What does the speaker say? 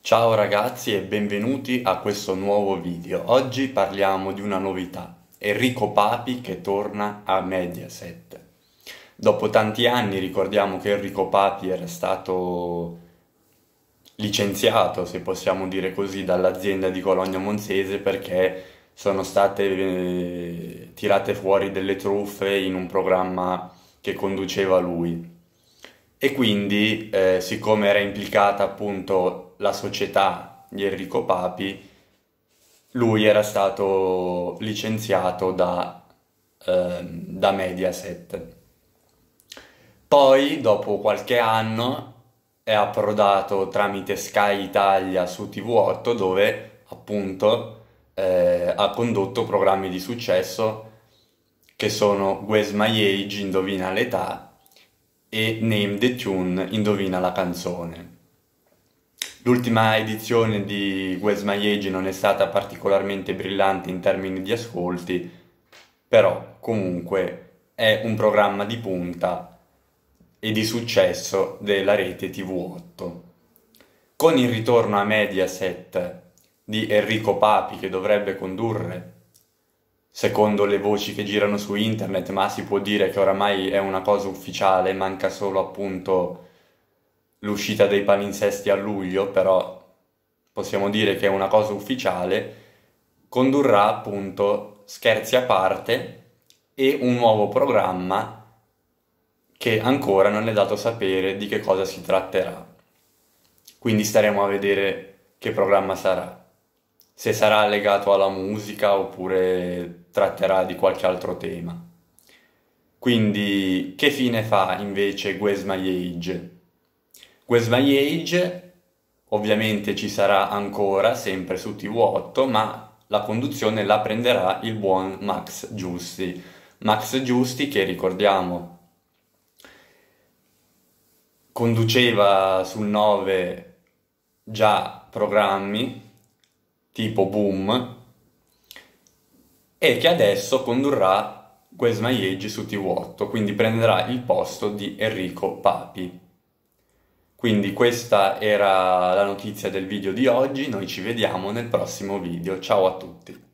Ciao ragazzi e benvenuti a questo nuovo video. Oggi parliamo di una novità, Enrico Papi che torna a Mediaset. Dopo tanti anni ricordiamo che Enrico Papi era stato licenziato, se possiamo dire così, dall'azienda di Cologno Monzese perché sono state eh, tirate fuori delle truffe in un programma che conduceva lui e quindi eh, siccome era implicata appunto la società di Enrico Papi, lui era stato licenziato da, eh, da Mediaset. Poi, dopo qualche anno, è approdato tramite Sky Italia su TV8 dove appunto eh, ha condotto programmi di successo che sono Where's My Age, Indovina l'età e Name the Tune, Indovina la canzone. L'ultima edizione di Where's My Age non è stata particolarmente brillante in termini di ascolti, però comunque è un programma di punta e di successo della rete TV8. Con il ritorno a Mediaset di Enrico Papi che dovrebbe condurre secondo le voci che girano su internet, ma si può dire che oramai è una cosa ufficiale, manca solo appunto l'uscita dei palinsesti a luglio, però possiamo dire che è una cosa ufficiale, condurrà appunto scherzi a parte e un nuovo programma che ancora non è dato sapere di che cosa si tratterà. Quindi staremo a vedere che programma sarà se sarà legato alla musica oppure tratterà di qualche altro tema. Quindi, che fine fa invece Guess My Age? Guess My Age ovviamente ci sarà ancora, sempre su TV8, ma la conduzione la prenderà il buon Max Giusti. Max Giusti che ricordiamo conduceva sul 9 già programmi tipo Boom e che adesso condurrà Where's My Age su TV8, quindi prenderà il posto di Enrico Papi. Quindi questa era la notizia del video di oggi, noi ci vediamo nel prossimo video, ciao a tutti!